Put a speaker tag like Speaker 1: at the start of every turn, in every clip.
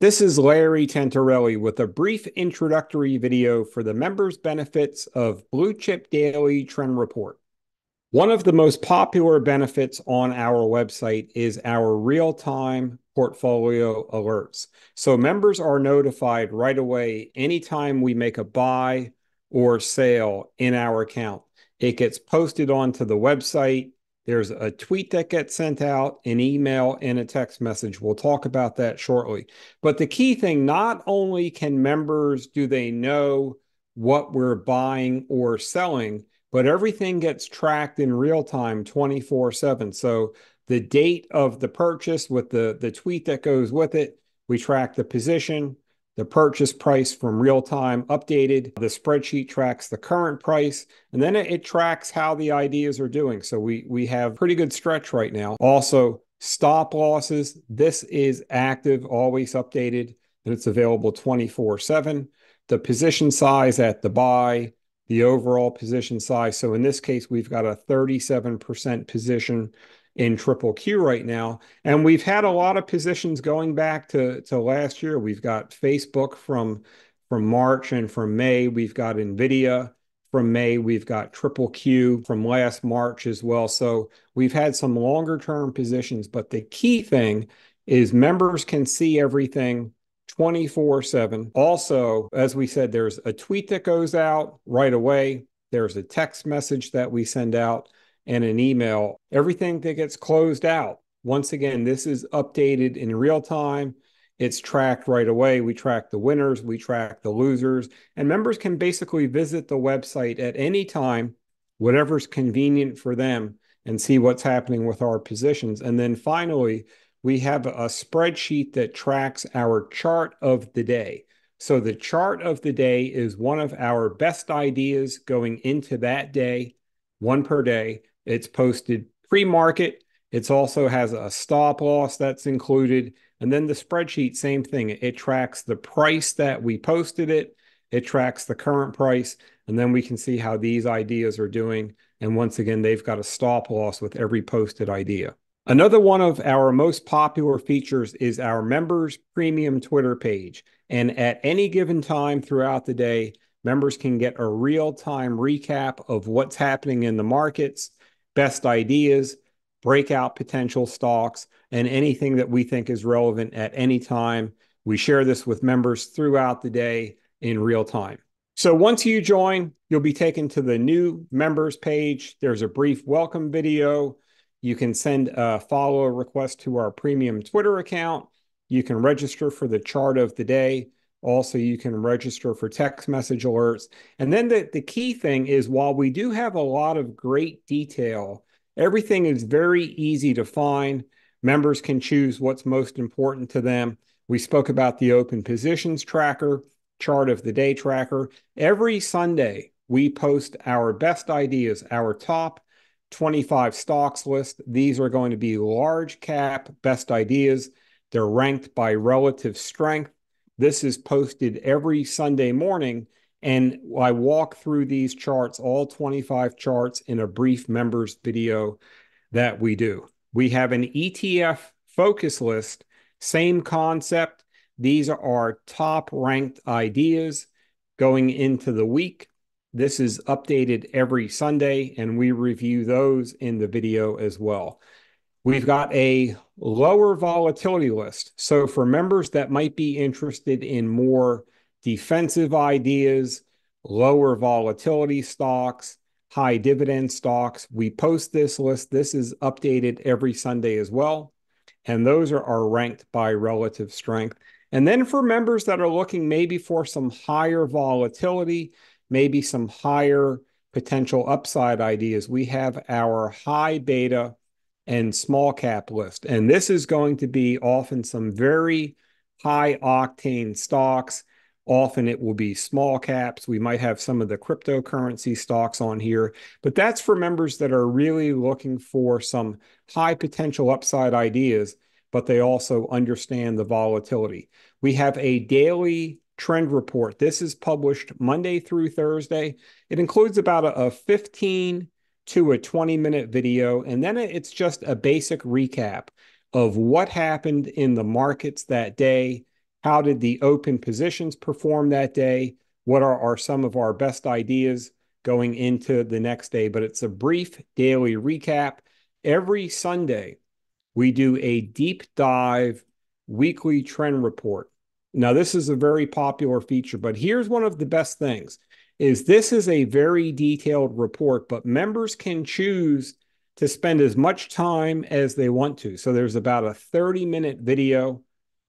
Speaker 1: This is Larry Tentarelli with a brief introductory video for the members' benefits of Blue Chip Daily Trend Report. One of the most popular benefits on our website is our real-time portfolio alerts. So members are notified right away anytime we make a buy or sale in our account. It gets posted onto the website there's a tweet that gets sent out, an email, and a text message. We'll talk about that shortly. But the key thing not only can members do they know what we're buying or selling, but everything gets tracked in real time 24 7. So the date of the purchase with the, the tweet that goes with it, we track the position, the purchase price from real time updated. The spreadsheet tracks the current price, and then it, it, tracks how the ideas are doing. So we, we have pretty good stretch right now. Also, stop losses. This is active, always updated, and it's available 24 7. The position size at the buy, the overall position size. So in this case, we've got a 37% position in triple Q right now. And we've had a lot of positions going back to, to last year. We've got Facebook from, from March and from May. We've got NVIDIA from May. We've got triple Q from last March as well. So we've had some longer term positions. But the key thing is members can see everything 24 7. Also, as we said, there's a tweet that goes out right away. There's a text message that we send out and an email, everything that gets closed out. Once again, this is updated in real time. It's tracked right away. We track the winners, we track the losers, and members can basically visit the website at any time, whatever's convenient for them, and see what's happening with our positions. And then finally, we have a spreadsheet that tracks our chart of the day. So the chart of the day is one of our best ideas going into that day, one per day. It's posted pre-market. It also has a stop loss that's included. And then the spreadsheet, same thing. It tracks the price that we posted it. It tracks the current price. And then we can see how these ideas are doing. And once again, they've got a stop loss with every posted idea. Another one of our most popular features is our members premium Twitter page. And at any given time throughout the day, members can get a real time recap of what's happening in the markets best ideas, breakout potential stocks, and anything that we think is relevant at any time. We share this with members throughout the day in real time. So once you join, you'll be taken to the new members page. There's a brief welcome video. You can send a follow request to our premium Twitter account. You can register for the chart of the day. Also, you can register for text message alerts. And then the, the key thing is while we do have a lot of great detail, everything is very easy to find. Members can choose what's most important to them. We spoke about the open positions tracker, chart of the day tracker. Every Sunday, we post our best ideas, our top 25 stocks list. These are going to be large cap best ideas. They're ranked by relative strength this is posted every Sunday morning. And I walk through these charts, all 25 charts, in a brief members video that we do. We have an ETF focus list, same concept. These are our top ranked ideas going into the week. This is updated every Sunday, and we review those in the video as well. We've got a lower volatility list. So for members that might be interested in more defensive ideas, lower volatility stocks, high dividend stocks, we post this list. This is updated every Sunday as well. And those are, are ranked by relative strength. And then for members that are looking maybe for some higher volatility, maybe some higher potential upside ideas, we have our high beta and small cap list. And this is going to be often some very high octane stocks. Often it will be small caps. We might have some of the cryptocurrency stocks on here, but that's for members that are really looking for some high potential upside ideas, but they also understand the volatility. We have a daily trend report. This is published Monday through Thursday. It includes about a, a 15 to a 20 minute video. And then it's just a basic recap of what happened in the markets that day how did the open positions perform that day, what are, are some of our best ideas going into the next day. But it's a brief daily recap. Every Sunday, we do a deep dive weekly trend report. Now, this is a very popular feature, but here's one of the best things is this is a very detailed report, but members can choose to spend as much time as they want to. So there's about a 30 minute video.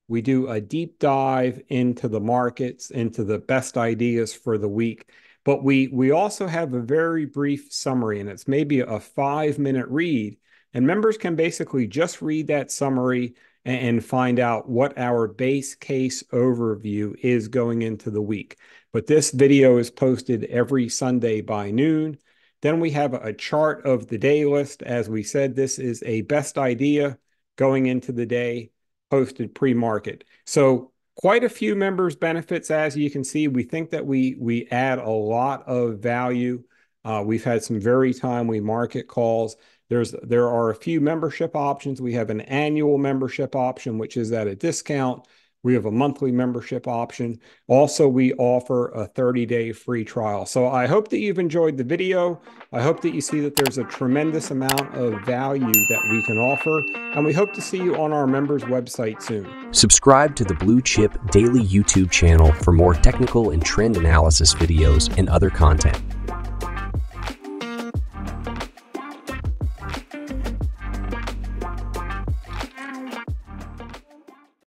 Speaker 1: We do a deep dive into the markets, into the best ideas for the week. But we we also have a very brief summary, and it's maybe a five minute read. And members can basically just read that summary and find out what our base case overview is going into the week. But this video is posted every Sunday by noon. Then we have a chart of the day list. As we said, this is a best idea going into the day posted pre-market. So quite a few members benefits as you can see. We think that we we add a lot of value. Uh, we've had some very timely market calls. There's there are a few membership options. We have an annual membership option, which is at a discount. We have a monthly membership option. Also, we offer a 30-day free trial. So I hope that you've enjoyed the video. I hope that you see that there's a tremendous amount of value that we can offer, and we hope to see you on our members website soon.
Speaker 2: Subscribe to the Blue Chip Daily YouTube channel for more technical and trend analysis videos and other content.